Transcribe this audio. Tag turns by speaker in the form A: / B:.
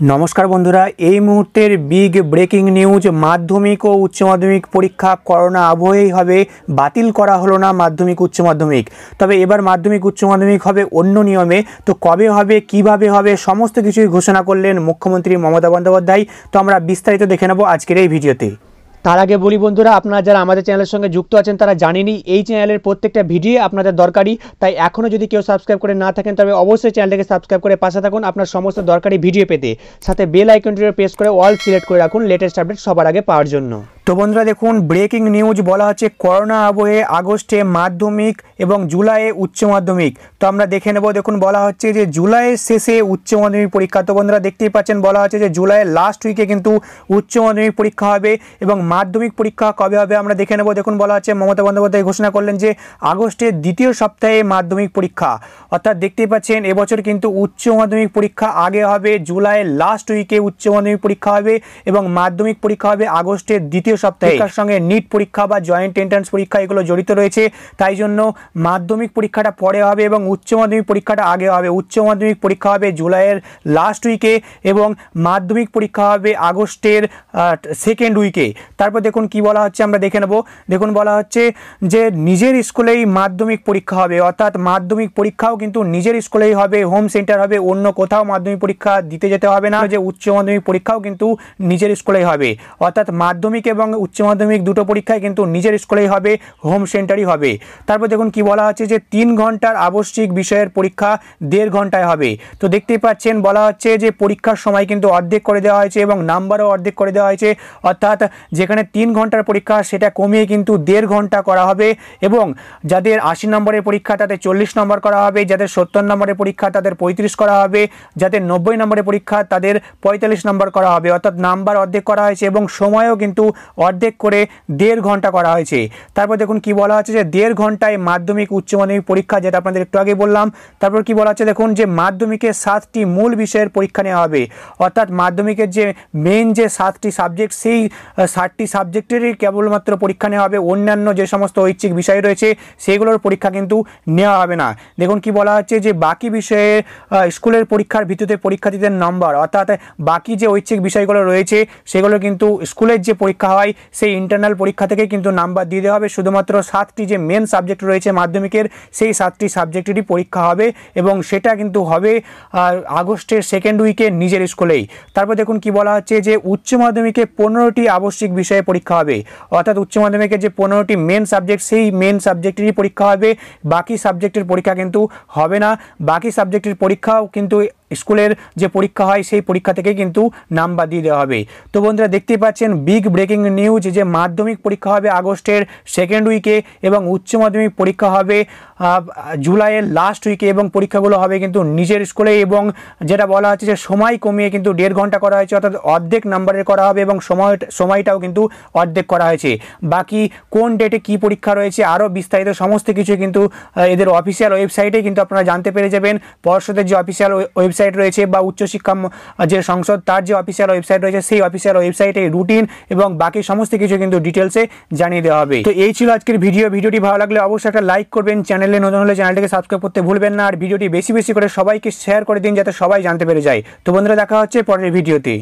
A: নমস্কার বন্ধুরা, এই মুহূর্তের বিগ ব্রেকিং নিউজ মাধ্যমিক ও উচ্চ মাধ্যমিক পরীক্ষা করোনা আবহেই হবে, বাতিল করা হলো না মাধ্যমিক, উচ্চ মাধ্যমিক। তবে এবার মাধ্যমিক, উচ্চ মাধ্যমিক হবে অন্য নিয়মে। তো কবে হবে, কীভাবে হবে, সমস্ত কিছুই ঘোষণা করলেন মুখ্যমন্ত্রী মমতা বন্দ্যোপাধ্যায়। তো আমরা বিস্তারিত দেখে নেব আজকের এই ভিডিওতে। তার আগে বলি বন্ধুরা, আপনারা যারা আমাদের চ্যানেলের সঙ্গে যুক্ত আছেন, তারা জানেনি এই চ্যানেলের প্রত্যেকটা ভিডিও আপনাদের দরকারি তাই এখনও যদি কেউ সাবস্ক্রাইব করে না থাকেন, তবে অবশ্যই চ্যানেলটাকে সাবস্ক্রাইব করে পাশে থাকুন আপনার সমস্ত দরকারি ভিডিও পেতে। সাথে বেল আইকনটিও প্রেস করে অল সিলেক্ট করে রাখুন লেটেস্ট আপডেট সবার আগে পাওয়ার জন্য। তো বন্ধুরা দেখুন ব্রেকিং নিউজ বলা হচ্ছে করোনা আবহে আগস্টে মাধ্যমিক এবং জুলাইয়ে উচ্চ মাধ্যমিক। তো আমরা দেখে নেব, দেখুন বলা হচ্ছে যে জুলাইয়ের শেষে উচ্চ মাধ্যমিক পরীক্ষা। তো বন্ধুরা দেখতেই পাচ্ছেন, বলা হচ্ছে যে জুলাইয়ের লাস্ট উইকে কিন্তু উচ্চ মাধ্যমিক পরীক্ষা হবে এবং মাধ্যমিক পরীক্ষা কবে হবে আমরা দেখে নেব। দেখুন বলা হচ্ছে, মমতা বন্দ্যোপাধ্যায় ঘোষণা করলেন যে আগস্টের দ্বিতীয় সপ্তাহে মাধ্যমিক পরীক্ষা। অর্থাৎ দেখতেই পাচ্ছেন, এবছর কিন্তু উচ্চ মাধ্যমিক পরীক্ষা আগে হবে, জুলাইয়ের লাস্ট উইকে উচ্চ মাধ্যমিক পরীক্ষা হবে এবং মাধ্যমিক পরীক্ষা হবে আগস্টের দ্বিতীয় সপ্তাহে তার সঙ্গে নিট পরীক্ষা বা জয়েন্ট এন্ট্রান্স পরীক্ষা এগুলো জড়িত রয়েছে তাই জন্য মাধ্যমিক পরীক্ষাটা পরে হবে এবং উচ্চ মাধ্যমিক পরীক্ষাটা আগে হবে। উচ্চ মাধ্যমিক পরীক্ষা হবে জুলাইয়ের লাস্ট উইকে এবং মাধ্যমিক পরীক্ষা হবে আগস্টের সেকেন্ড উইকে তারপর দেখুন কি বলা হচ্ছে আমরা দেখে নেব। দেখুন বলা হচ্ছে যে নিজের স্কুলেই মাধ্যমিক পরীক্ষা হবে অর্থাৎ মাধ্যমিক পরীক্ষাও কিন্তু নিজের স্কুলেই হবে হোম সেন্টার হবে অন্য কোথাও মাধ্যমিক পরীক্ষা দিতে যেতে হবে না। যে উচ্চ মাধ্যমিক পরীক্ষাও কিন্তু নিজের স্কুলেই হবে অর্থাৎ মাধ্যমিক এবং উচ্চ মাধ্যমিক দুটো পরীক্ষায় কিন্তু নিজের স্কুলেই হবে, হোম সেন্টারই হবে। তারপর দেখুন কি বলা হচ্ছে যে তিন ঘণ্টার আবশ্যিক বিষয়ের পরীক্ষা দেড় ঘন্টায় হবে। তো দেখতেই পাচ্ছেন, বলা হচ্ছে যে পরীক্ষার সময় কিন্তু অর্ধেক করে দেওয়া হয়েছে এবং নাম্বারও অর্ধেক করে দেওয়া হয়েছে। অর্থাৎ যেখানে তিন ঘণ্টার পরীক্ষা, সেটা কমিয়ে কিন্তু দেড় ঘণ্টা করা হবে এবং যাদের আশি নম্বরের পরীক্ষা, তাদের চল্লিশ নম্বর করা হবে, যাদের সত্তর নম্বরের পরীক্ষা, তাদের পঁয়ত্রিশ করা হবে, যাদের নব্বই নম্বরের পরীক্ষা, তাদের পঁয়তাল্লিশ নম্বর করা হবে। অর্থাৎ নাম্বার অর্ধেক করা হয়েছে এবং সময়ও কিন্তু অর্ধেক করে দেড় ঘণ্টা করা হয়েছে। তারপর দেখুন কি বলা হচ্ছে যে দেড় ঘন্টায় মাধ্যমিক উচ্চ মাধ্যমিক পরীক্ষা, যেটা আপনাদের একটু আগে বললাম। তারপর কি বলা হচ্ছে দেখুন যে মাধ্যমিকের সাতটি মূল বিষয়ের পরীক্ষা নেওয়া হবে। অর্থাৎ মাধ্যমিকের যে মেন যে সাতটি সাবজেক্ট সেই ষাটটি সাবজেক্টেরই কেবলমাত্র পরীক্ষা নেওয়া হবে। অন্যান্য যে সমস্ত ঐচ্ছিক বিষয় রয়েছে, সেগুলোর পরীক্ষা কিন্তু নেওয়া হবে না। দেখুন কি বলা হচ্ছে যে বাকি বিষয়ে স্কুলের পরীক্ষার ভিত্তিতে পরীক্ষার্থীদের নম্বর অর্থাৎ বাকি যে ঐচ্ছিক বিষয়গুলো রয়েছে, সেগুলো কিন্তু স্কুলের যে পরীক্ষা হয় সেই ইন্টারনাল পরীক্ষা থেকে কিন্তু নাম্বার দিয়ে দেওয়া হবে। শুধুমাত্র সাতটি যে মেন সাবজেক্ট রয়েছে মাধ্যমিকের, সেই সাতটি সাবজেক্টেরই পরীক্ষা হবে এবং সেটা কিন্তু হবে আগস্টের সেকেন্ড উইকে নিজের স্কুলেই। তারপর দেখুন কি বলা হচ্ছে যে উচ্চ মাধ্যমিকে পনেরোটি আবশ্যিক বিষয়ে পরীক্ষা হবে। অর্থাৎ উচ্চ মাধ্যমিকের যে পনেরোটি মেন সাবজেক্ট সেই মেন সাবজেক্টেরই পরীক্ষা হবে। বাকি সাবজেক্টের পরীক্ষা কিন্তু হবে না। বাকি সাবজেক্টের পরীক্ষাও কিন্তু স্কুলের যে পরীক্ষা হয়, সেই পরীক্ষা থেকে কিন্তু নাম্বার দিয়ে দেওয়া হবে। তো বন্ধুরা, দেখতেই পাচ্ছেন বিগ ব্রেকিং নিউজ যে মাধ্যমিক পরীক্ষা হবে আগস্টের সেকেন্ড উইকে এবং উচ্চ মাধ্যমিক পরীক্ষা হবে জুলাইয়ের লাস্ট উইকে এবং পরীক্ষাগুলো হবে কিন্তু নিজের স্কুলে এবং যেটা বলা হচ্ছে যে সময় কমিয়ে কিন্তু দেড় ঘণ্টা করা হয়েছে, অর্থাৎ অর্ধেক নাম্বারের করা হবে এবং সময়, সময়টাও কিন্তু অর্ধেক করা হয়েছে। বাকি কোন ডেটে কি পরীক্ষা রয়েছে, আরও বিস্তারিত সমস্ত কিছু কিন্তু এদের অফিসিয়াল ওয়েবসাইটে কিন্তু আপনারা জানতে পেরে যাবেন। পর্ষদের যে অফিসিয়াল ওয়েবসাইট রয়েছে বা উচ্চশিক্ষা যে সংসদ, তার যে অফিসিয়াল ওয়েবসাইট রয়েছে, সেই অফিসিয়াল ওয়েবসাইটে রুটিন এবং বাকি সমস্ত কিছু কিন্তু ডিটেলসে জানিয়ে দেওয়া হবে। তো এই ছিল আজকের ভিডিও ভিডিওটি ভালো লাগলে অবশ্যই একটা লাইক করবেন। চ্যানেলে নতুন হলে চ্যানেলটিকে সাবস্ক্রাইব করতে ভুলবেন না। আর ভিডিওটি বেশি বেশি করে সবাইকে শেয়ার করে দিন, যাতে সবাই জানতে পেরে যায়। তো বন্ধুরা, দেখা হচ্ছে পরের ভিডিওতে